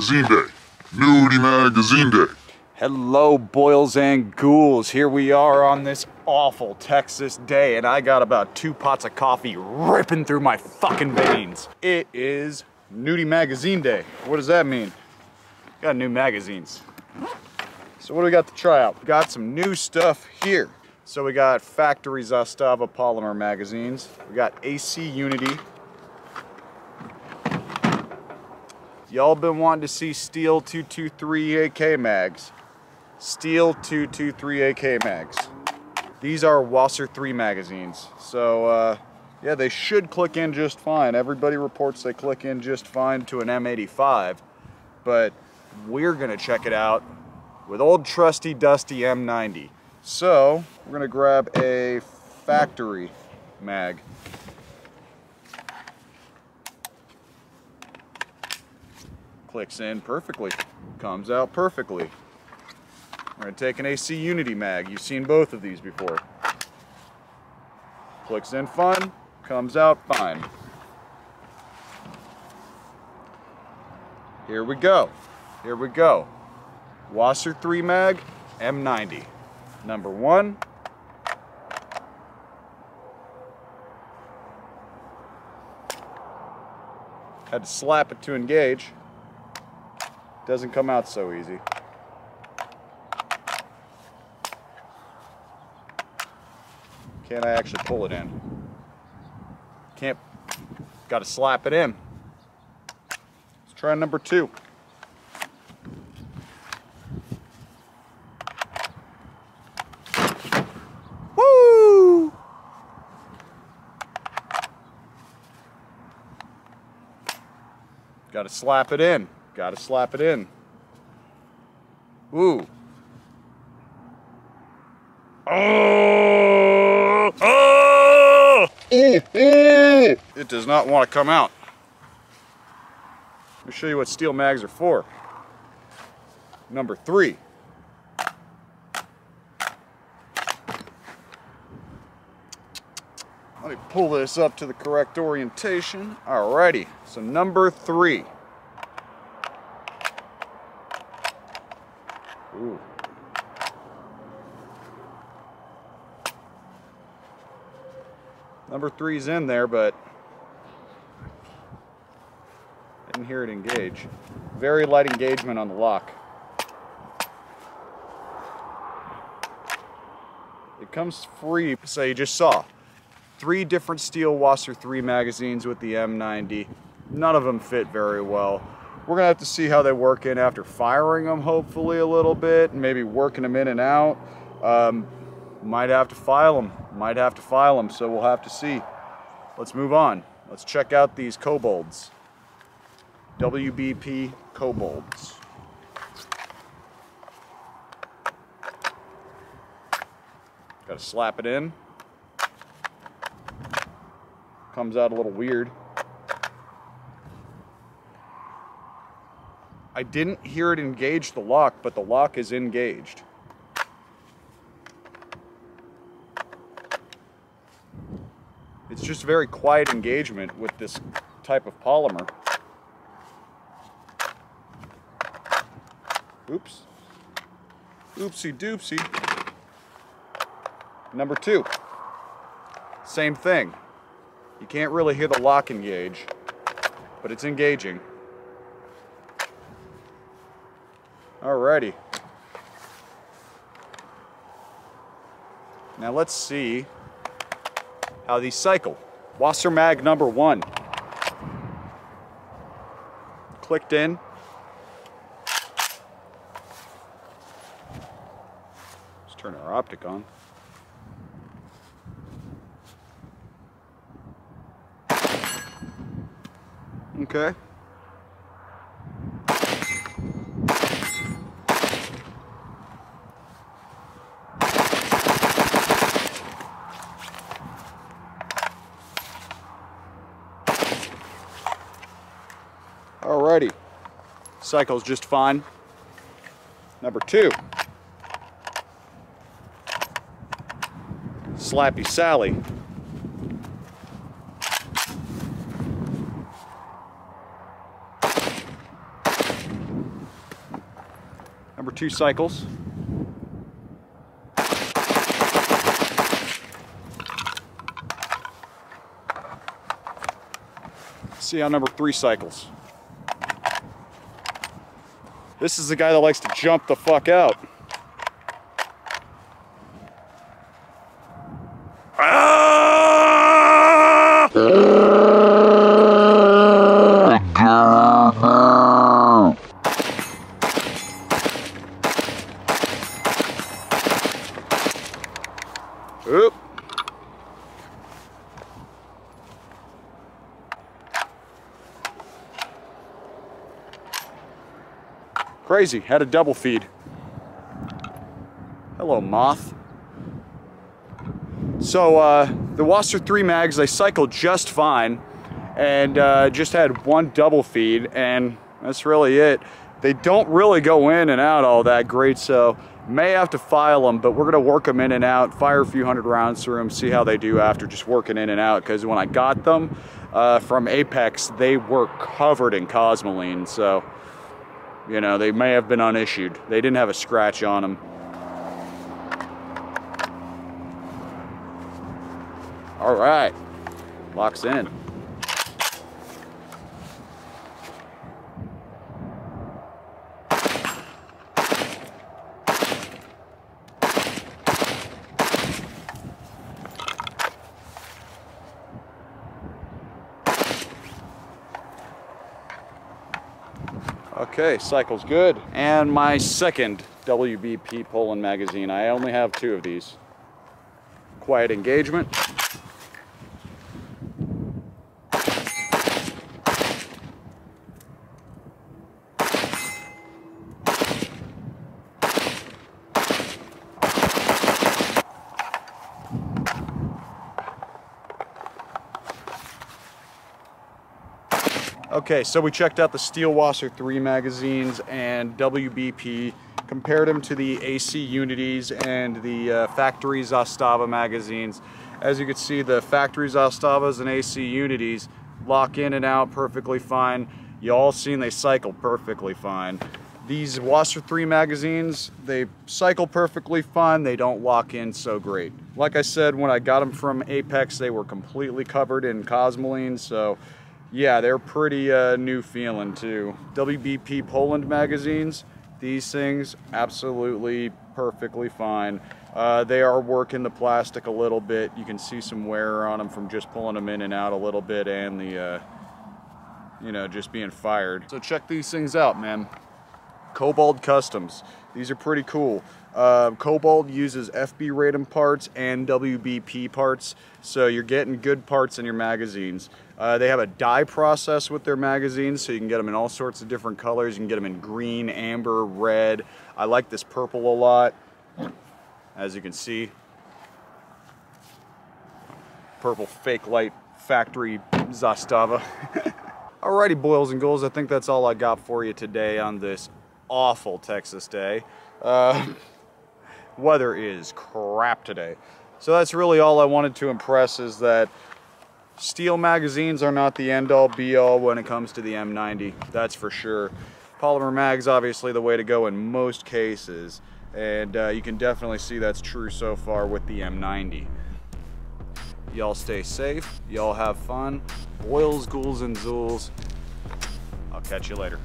Magazine Day. Nudie Magazine Day. Hello, boils and ghouls. Here we are on this awful Texas day, and I got about two pots of coffee ripping through my fucking veins. It is Nudie Magazine Day. What does that mean? Got new magazines. So what do we got to try out? Got some new stuff here. So we got Factory Zastava polymer magazines. We got AC Unity. Y'all been wanting to see Steel 223 AK mags. Steel 223 AK mags. These are WASR 3 magazines. So uh, yeah, they should click in just fine. Everybody reports they click in just fine to an M85, but we're gonna check it out with old trusty dusty M90. So we're gonna grab a factory mag. Clicks in perfectly, comes out perfectly. We're gonna take an AC Unity mag. You've seen both of these before. Clicks in fun, comes out fine. Here we go. Here we go. WASR 3 mag, M90. Number one. Had to slap it to engage. Doesn't come out so easy. Can I actually pull it in? Can't. Got to slap it in. Let's try number two. Woo! Got to slap it in. Got to slap it in. Ooh. Oh! Oh! It does not want to come out. Let me show you what steel mags are for. Number three. Let me pull this up to the correct orientation. Alrighty, so number three. Number three's in there, but I didn't hear it engage. Very light engagement on the lock. It comes free, so you just saw. Three different steel WASR 3 magazines with the M90. None of them fit very well. We're gonna have to see how they work in after firing them, hopefully a little bit, and maybe working them in and out. Um, might have to file them, might have to file them, so we'll have to see. Let's move on. Let's check out these Kobolds. WBP Kobolds. Got to slap it in. Comes out a little weird. I didn't hear it engage the lock, but the lock is engaged. It's just very quiet engagement with this type of polymer. Oops. Oopsie doopsie. Number two. Same thing. You can't really hear the lock engage, but it's engaging. Alrighty. Now let's see how these cycle. WASR mag number one. Clicked in. Let's turn our optic on. Okay. Alrighty. Cycles just fine. Number two. Slappy Sally. Number two cycles. See how number three cycles. This is the guy that likes to jump the fuck out. Ah! Oop. Crazy, had a double feed. Hello, moth. So uh, the WASR 3 mags, they cycled just fine and uh, just had one double feed and that's really it. They don't really go in and out all that great, so may have to file them, but we're gonna work them in and out, fire a few hundred rounds through them, see how they do after just working in and out, because when I got them uh, from Apex, they were covered in cosmoline, so you know, they may have been unissued. They didn't have a scratch on them. All right, locks in. Okay, cycle's good. And my second WBP Poland magazine. I only have two of these. Quiet engagement. Okay, so we checked out the Steel WASR 3 magazines and WBP, compared them to the AC Unities and the uh, factory Zastava magazines. As you can see, the factory Zastavas and AC Unities lock in and out perfectly fine. You all seen they cycle perfectly fine. These WASR 3 magazines, they cycle perfectly fine, they don't lock in so great. Like I said, when I got them from Apex, they were completely covered in Cosmoline, so yeah, they're pretty uh, new feeling too. WBP Poland magazines, these things absolutely perfectly fine. Uh, they are working the plastic a little bit. You can see some wear on them from just pulling them in and out a little bit and the, uh, you know, just being fired. So check these things out, man. Kobold Customs. These are pretty cool. Uh, Kobold uses FB Radom parts and WBP parts, so you're getting good parts in your magazines. Uh, they have a dye process with their magazines, so you can get them in all sorts of different colors. You can get them in green, amber, red. I like this purple a lot, as you can see. Purple fake light factory Zastava. Alrighty, boils and ghouls, I think that's all I got for you today on this awful Texas day. Uh, weather is crap today. So that's really all I wanted to impress is that steel magazines are not the end all be all when it comes to the M90, that's for sure. Polymer mag's obviously the way to go in most cases, and uh, you can definitely see that's true so far with the M90. Y'all stay safe, y'all have fun. Boils, ghouls, and zools. I'll catch you later.